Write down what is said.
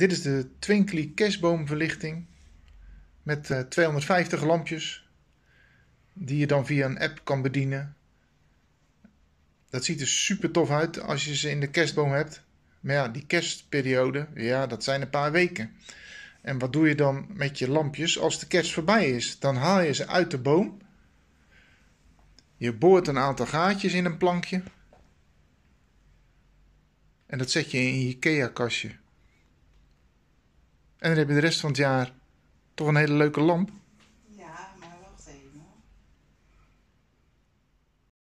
Dit is de Twinkly kerstboomverlichting met uh, 250 lampjes die je dan via een app kan bedienen. Dat ziet er super tof uit als je ze in de kerstboom hebt. Maar ja, die kerstperiode, ja, dat zijn een paar weken. En wat doe je dan met je lampjes als de kerst voorbij is? Dan haal je ze uit de boom. Je boort een aantal gaatjes in een plankje. En dat zet je in je IKEA-kastje. En dan heb je de rest van het jaar toch een hele leuke lamp.